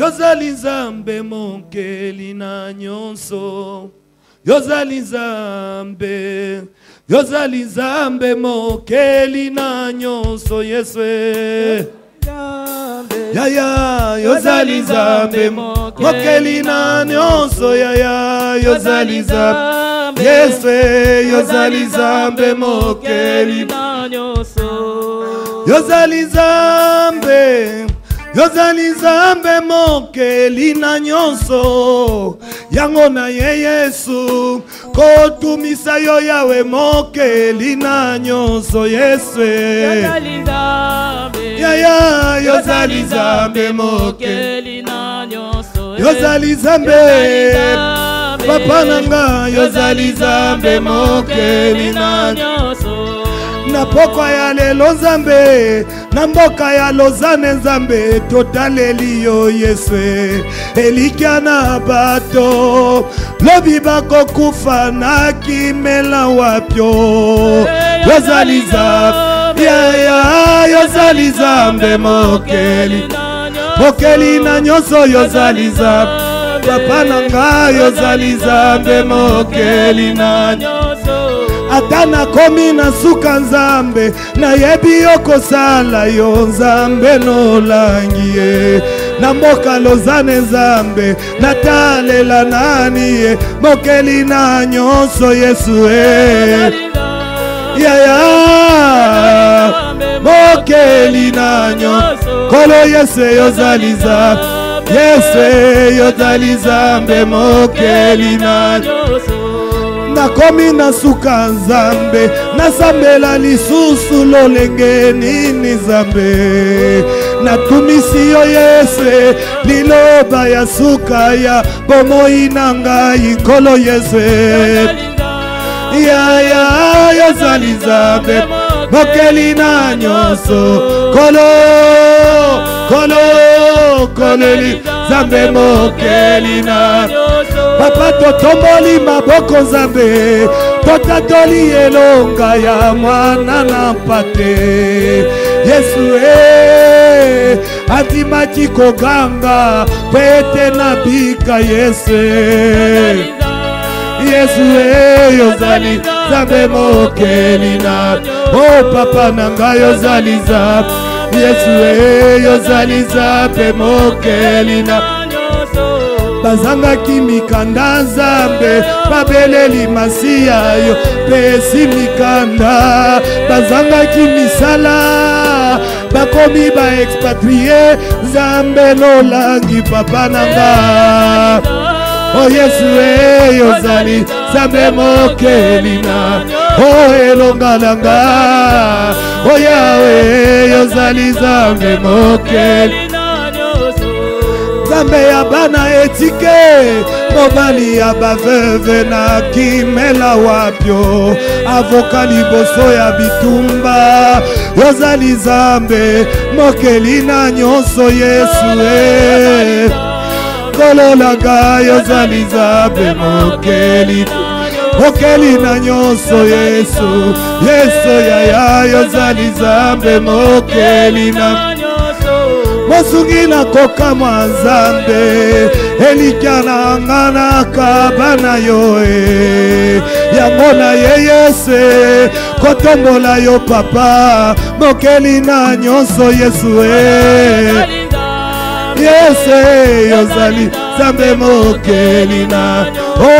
yozali nzambe mokeli na nyonso. Yozali nzambe yozali nzambe mokeli na nyonso yesu e. yaya yozali nzambe mokeli na nyonso yaya yozali nzambe. yesu e, yozali nzambe mokeli yozali nzambe yozali nzambe mokeli na nyonso. Yango na ye yesu kotumisa yo yawe mokeli na nyonso yesu. Yaya yozali nzambe mokeli yozali nzambe. Papa na nga yozali nzambe mokeli na na pokwa ya lelo nzambe na mboka ya lozane nzambe totaleli yo yesu. Elikya na bato. Lobi bakokufa na kimela wapyo. Yozali nzambe yaya yozali nzambe mokeli. Mokeli na nyonso yozali nzambe. Papa na nga yozali nzambe mokeli na ata nakomi na suka nzambe nayebi yo kosala yo nzambe nolangi ye. Na mboka lozane nzambe natalela nani ye? Mokeli na nyonso yesu e. Yaya mokeli na nyonso. Kolo yesu yozali nzambe. Yesu yozali nzambe. Mokeli na nakomi na suka nzambe nasambela lisusu lolenge nini nzambe. Natumisi yo yesu liloba ya suka ya bomoi na ngai nkolo yesu. Yaya yozali nzambe mokeli na nyonso. Kolo kolo koleli nzambe mokeli na papa totomboli maboko nzambe. Totatoli elonga ya mwana na mpate. Yesu e andimaki koganga mpo ete nabika yesu. Yesu e yozali nzambe mokeli na. O papa na ngai yozali nzambe. Yesu e yozali nzambe mokeli na bazangaki mikanda nzambe babeleli masiya yo pesi mikanda. Bazangaki misala bakomi baexpatrie nzambe lolangi papa na nga. O yesu e yozali nzambe mokeli na. O elonga na nga. O yawe yozali nzambe mokeli nzambe ya bana etike mobali ya baveve na kimela wapyo avoka liboso ya bitumba. Yozali nzambe mokeli na nyonso yesu e kololanga yozali nzambe mokeli mokeli na nyonso yesu. Yesu yaya yozali nzambe mokeli na mosungi nakokamwa nzambe elikya na nga nakaba na yo e. Yango na ye yese kotombola yo papa mokeli na nyonso yesu e. Yese yozali nzambe mokeli na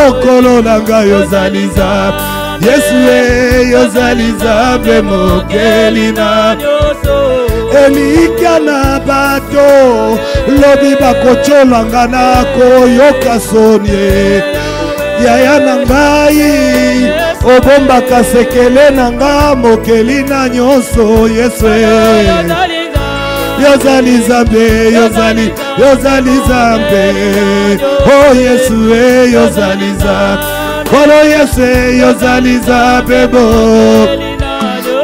okolo na nga yozali nzambe. Yesu e yozali nzambe mokeli na elikya na bato lobi bakocolanga na koyoka soni. E yaya na ngai obombaka sekele na nga mokeli na nyonso yesu. Yozali nzambe yozali yozali nzambe. O yesu e yozali nzambe. Kolo yesu e yozali nzambe bo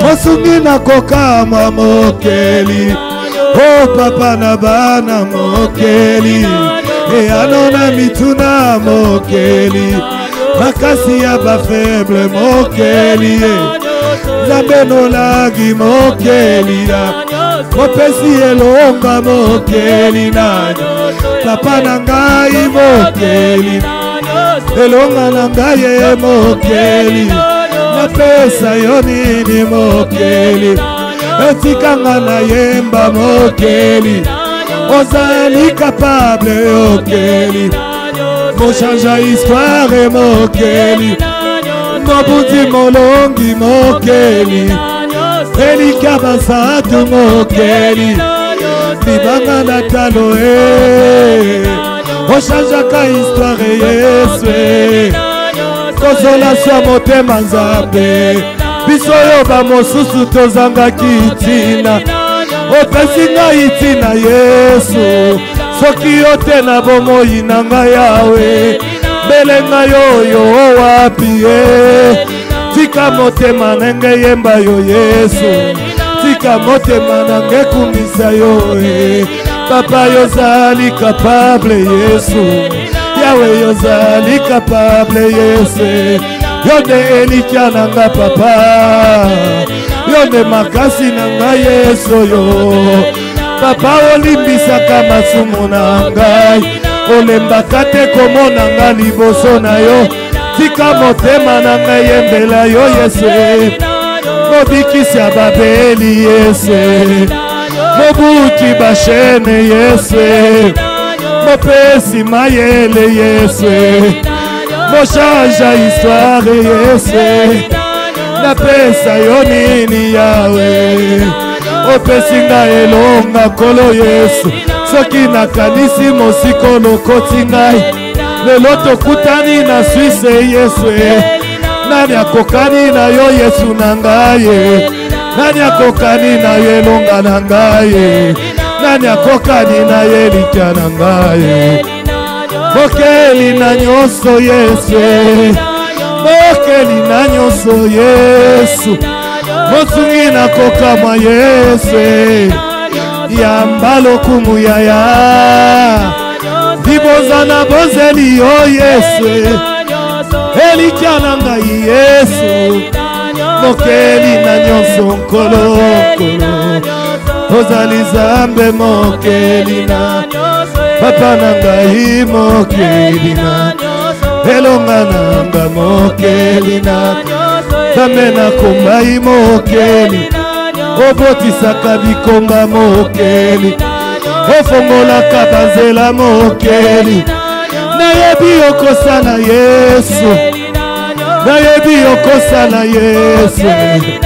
mosungi nakokama mokeli. O papa na bana mokeli. Eyano na mituna mokeli. Makasi ya bafeble mokeli nzambe nolagi mokeli ya. Mopesi elonga mokeli nanyo papa na ngai mokeli. Elonga na ngai ye mokeli napesa yo nini mokeli? Etikanga nayemba mokeli. Ozali kapable okeli mochangea histoire mokeli. Mobundi molongi mokeli. Elika basatu mokeli. Libanga na talo e ochangeaka histoire yesu konsolation motema nzambe biso oyo bamosusu tozangaki ntina opesi ngai ntina yesu. Soki yo te na bomoi na ngai yawe. Mbele ngai oyo owapi ye tika motema nenge yemba yo yesu. Tika motema nange kumisa yo e papa yozali kapable yesu yawe yozali kapable yesu yo nde elikya na nga papa. Yo nde makasi na ngai yesu oyo. Papa olimbisaka masumu na ngai. Olembaka te komona nga liboso na yo. Tika motema na ngai yembela yo yesu mobikisi ya babeli yesu mobuki bashene yesu mopesi mayele yesu. Moshanja histoire yesu. Napesa yo nini yawe? Opesi ngai elonga nkolo yesu. Soki nakanisi mosiko lokoti ngai lelo tokutani na swise yesu. Nani akokani na yo yesu na ngai? Nani akokani na yo elonga na ngai nani akokani na ye likya na ngai? Mokeli na nyonso yesu. Mokeli na nyonso yesu. Mosungi nakokamwa yesu. Yamba lokumu yaya. Libozana bozeli yo yesu. Elikya na ngai yesu. Mokeli na nyonso nkolo nkolo ozali zambe mokeli na papa na ngai mokeli na elonga na nga mokeli na zambe nakombai mokeli. Obotisaka bikonga mokeli. Ofongolaka banzela mokeli. Nayebi okosala yesu. Nayebi okosala yesu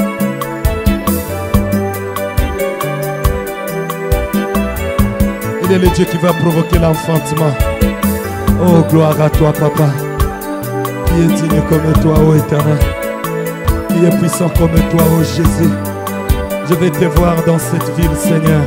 Il est le Dieu qui va provoquer l'enfantement. Oh, gloire à toi, papa. Qui est digne comme toi, ô éternel. Qui est puissant comme toi, ô Jésus. Je vais te voir dans cette ville, Seigneur.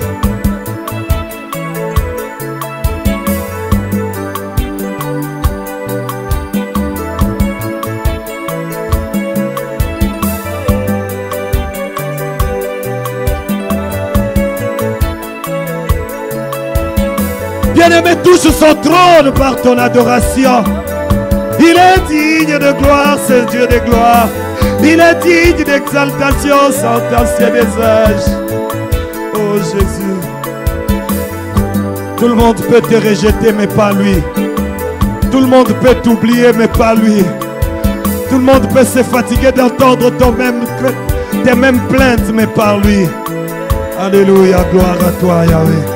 Touche son trône par ton adoration. Il est digne de gloire, c'est Dieu de gloire. Il est digne d'exaltation, sentencier des âges. Oh Jésus. Tout le monde peut te rejeter, mais pas lui. Tout le monde peut t'oublier, mais pas lui. Tout le monde peut se fatiguer d'entendre même, tes mêmes plaintes, mais pas lui. Alléluia, gloire à toi, Yahweh.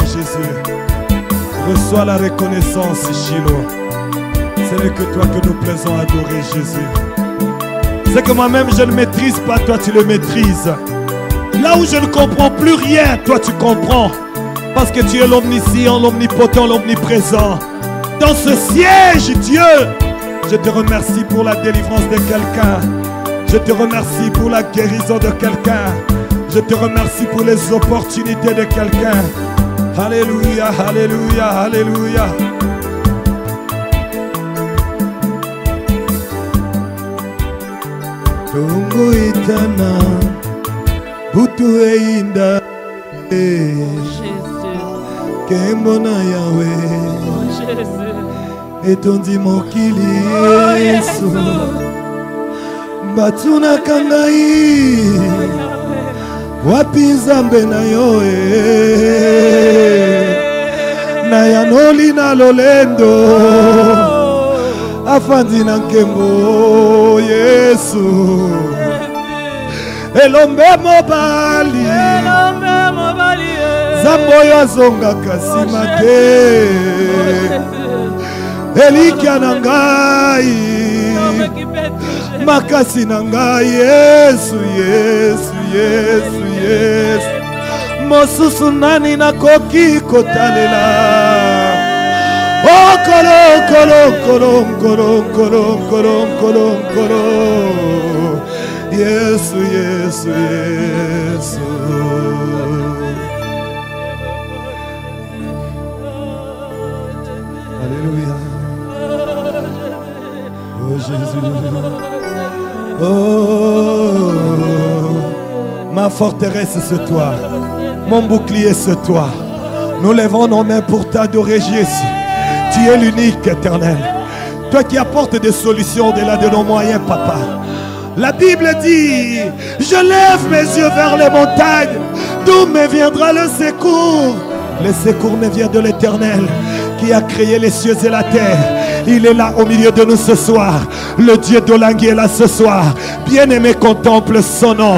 Jésus. Reçois la reconnaissance, Shiloh. Ce n'est que toi que nous plaisons adorer, Jésus. C'est que moi-même je ne maîtrise pas, toi tu le maîtrises. Là où je ne comprends plus rien, toi tu comprends. Parce que tu es l'omniscient, l'omnipotent, l'omniprésent. Dans ce siège, Dieu, je te remercie pour la délivrance de quelqu'un. Je te remercie pour la guérison de quelqu'un. Je te remercie pour les opportunités de quelqu'un. Alléluia, alléluia, alléluia. Tongo itana, butu einda, kembo na Yawe, etondi mokili. Yesu, batunaka ngai wapi nzambe na yo e nayanoli na lolendo. Afandi na nkembo yesu. Elombe mobali. Ye. nzambe oyo azongaka nsima Oh, te Oh elikya na ngai. makasi na ngai yesu yesu yesu yesu mosusu nani nakoki kotalela? Oh, Okolo nkolo nkolo nkolo nkolo nkolo nkolo nkolo yesu yesu yesu. Alléluia oh jésus Oh, ma forteresse, c'est toi. Mon bouclier, c'est toi. Nous levons nos mains pour t'adorer, Jésus. Tu es l'unique éternel. Toi qui apportes des solutions au-delà de nos moyens, papa. La Bible dit, je lève mes yeux vers les montagnes. D'où me viendra le secours Le secours me vient de l'éternel qui a créé les cieux et la terre. Il est là au milieu de nous ce soir. Le Dieu d'Olangui est là ce soir. Bien-aimé, contemple son nom.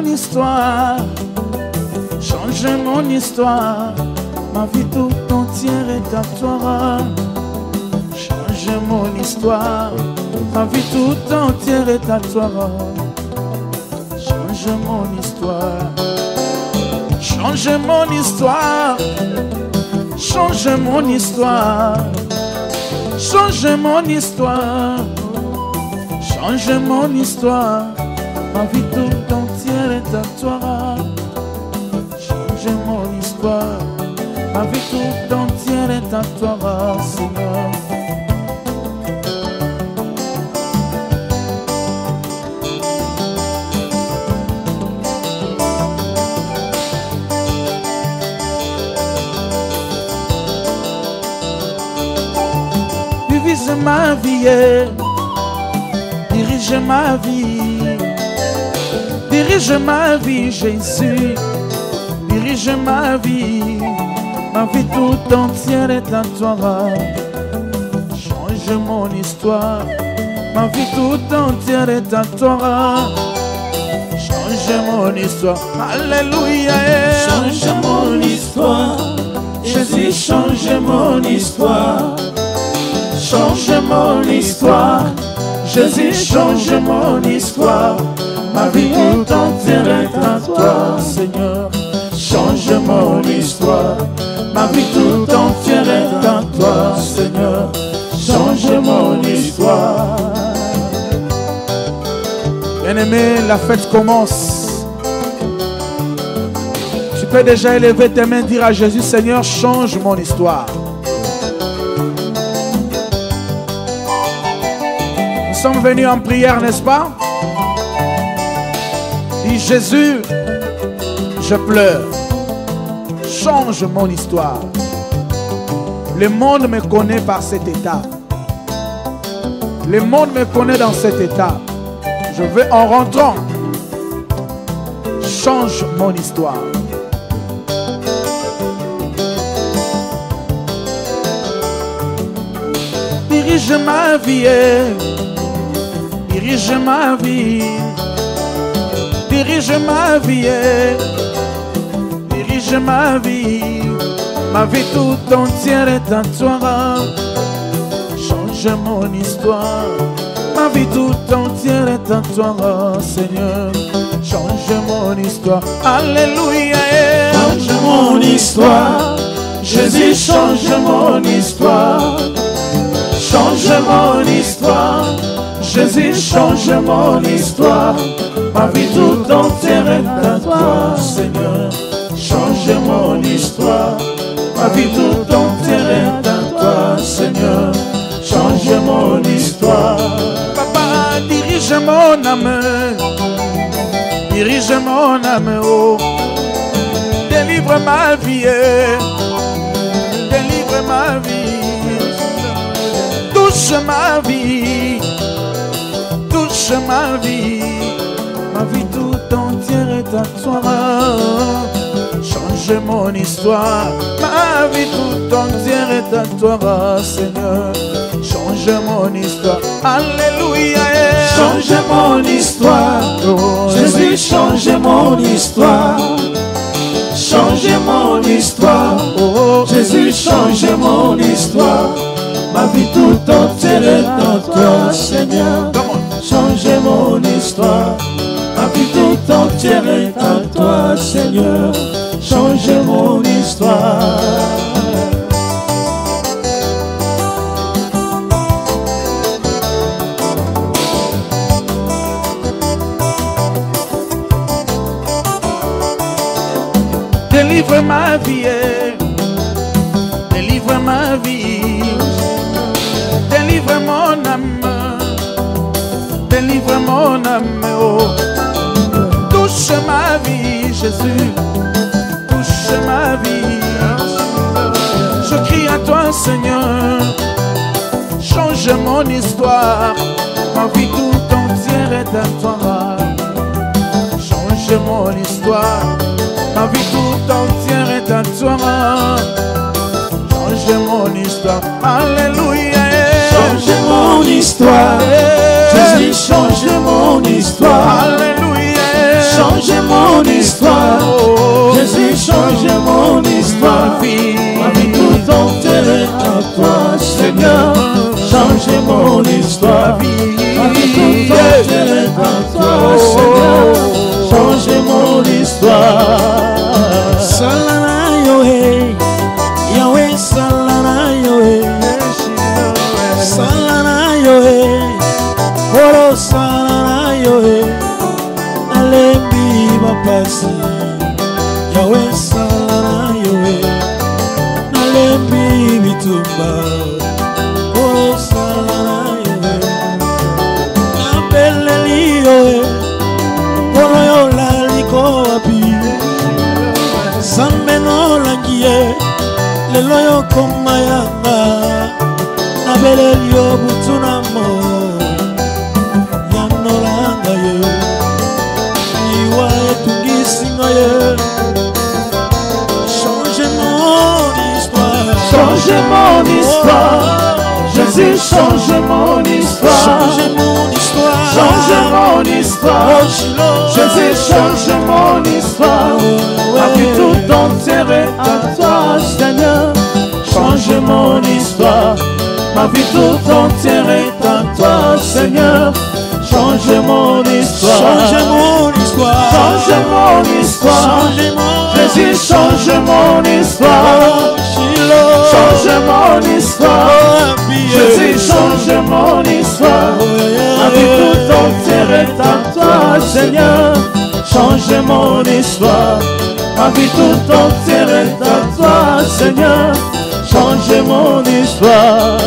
Mon histoire, change mon histoire. Ma vie tout entière est à toi. Change mon histoire, ma vie tout entière est à toi. Change mon histoire, change mon histoire, change mon histoire, change mon histoire, change mon histoire. Ma vie tout entière toi. Change mon histoire. Ma vie tout entière est à toi, Seigneur. Divise ma vie, dirige ma vie, dirige ma vie, Jésus, dirige ma vie, ma vie tout entière est à toi. Change mon histoire, ma vie tout entière est à toi. Change mon histoire, Alléluia. Change mon histoire, Jésus, change mon histoire. Change mon histoire, Jésus, change mon histoire. Ma vie tout entière est à toi, Seigneur. Change mon histoire, ma vie tout entière est à toi, Seigneur. Change mon histoire. Bien-aimé, la fête commence. Tu peux déjà élever tes mains, dire à Jésus, Seigneur, change mon histoire. Nous sommes venus en prière, n'est-ce pas? Dis Jésus, je pleure. Change mon histoire. Le monde me connaît par cet état. Le monde me connaît dans cet état. Je veux en rentrant, change mon histoire. Dirige ma vie, dirige ma vie, dirige ma vie, dirige ma vie, ma vie tout entière est à toi. Change mon histoire. Ma vie tout entière est à toi, Seigneur. Change mon histoire. Alléluia. Change mon histoire, Jésus, change mon histoire. Change mon histoire, Jésus, change mon histoire. Ma vie tout entière est à toi, Seigneur. Change mon histoire, ma vie tout entière est à toi, Seigneur. Change mon histoire. Papa, dirige mon âme. Dirige mon âme. Oh. Délivre ma vie. Délivre ma vie. Touche ma vie. Touche ma vie. Ma vie tout entière est à toi. Change mon histoire. Ma vie tout entière est à toi, Seigneur. Change mon histoire. Alléluia. Change mon histoire, Oh, Jésus, change mon histoire. Change mon histoire, Oh, Jésus, change mon histoire. Ma vie tout entière est en toi, est à toi, Seigneur. Change mon histoire. Délivre ma vie. Délivre ma vie. Délivre mon âme. Délivre mon âme. Oh. Jésus. Touche ma vie. Je crie à toi, Seigneur. Change mon histoire. Ma vie tout entière est à toi. Change mon histoire. Ma vie tout entière est à toi. Change mon histoire. Alléluia. Change mon histoire, Jésus change mon histoire, ma vie, tout entière à toi, Seigneur, change mon histoire, vie. Ma vie tout entière est à toi, Seigneur. Change mon histoire. Ma vie tout entière est à toi, Seigneur. Change mon histoire. Change mon histoire. Change mon histoire. Change mon Jésus, change mon histoire. Change mon histoire. Change mon histoire. Ma vie tout entière est à toi, Seigneur. Change mon histoire.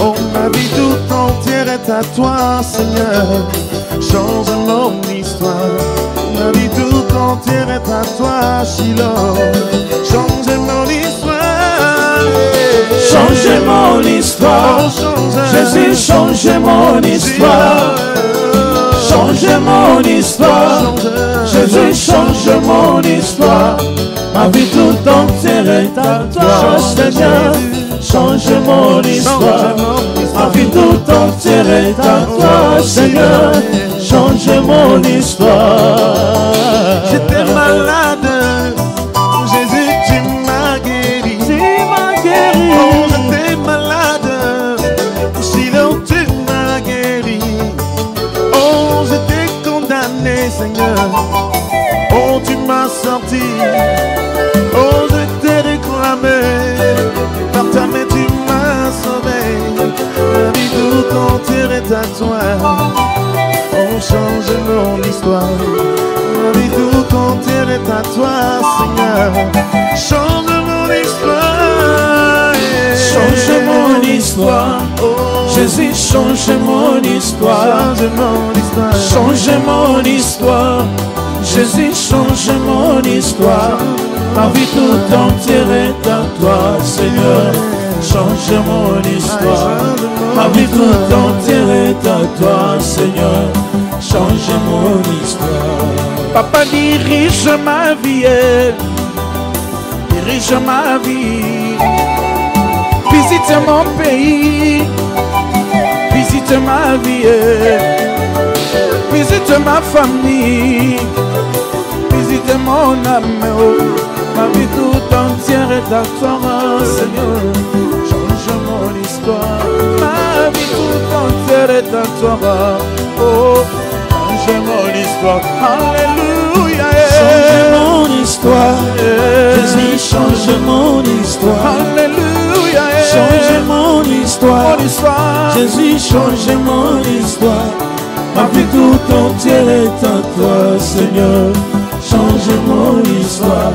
Oh, ma vie tout entière est à toi, Seigneur. Change mon histoire. Ma vie tout entière est à toi, Shiloh. Change mon histoire. Change mon histoire. Oh, Jésus, change mon histoire. Change mon histoire. Jésus, change mon histoire. Ma vie tout entière est à toi, Seigneur. Change mon histoire. Ma vie tout entière est à toi, Seigneur. Change mon histoire. Toi, Seigneur. Change mon histoire. Change mon histoire. Oh, Jésus, change mon histoire. change mon histoire. Change mon histoire. Jésus, change mon histoire. Ma vie tout entière est à toi, Seigneur. Change mon histoire. Ma vie tout entière est à toi, Seigneur. Change mon histoire. Papa dirige ma vie, dirige ma vie. Visite mon pays, visite ma vie, visite ma famille, visite mon âme. oh. Ma vie tout entière est à toi, Seigneur. Change mon histoire, ma vie tout entière est à toi. Change mon histoire. Alléluia. Change mon histoire. Jésus, change mon histoire. Alléluia. Change mon histoire. Mon histoire. Jésus, change mon histoire. Ma vie tout entière est à toi, Seigneur. Change mon histoire.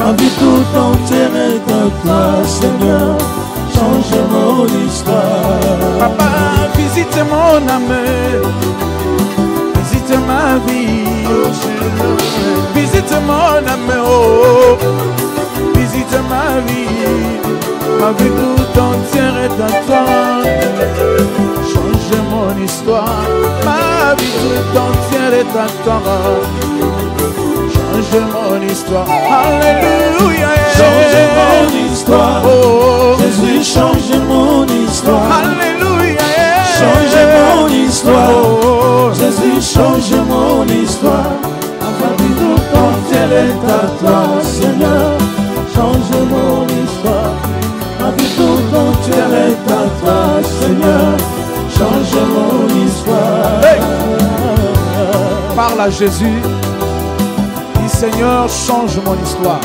Ma vie tout entière est à toi, Seigneur. Change mon histoire. Papa, visite mon âme, ma vie, visite mon âme, oh, visite ma vie, ma vie tout entière est à toi. Change mon histoire, ma vie tout entière est à toi. Change mon histoire, Alléluia. Change mon histoire. Oh, Jésus, change mon histoire. Alléluia change oh, oh, oh, mon histoire. Jésus, change mon histoire. Afin de tout quand elle est à toi, Seigneur. Change mon histoire. Afin de tout quand elle est à toi, Seigneur. Change mon histoire. Parle à Jésus. Dis Seigneur, change mon histoire.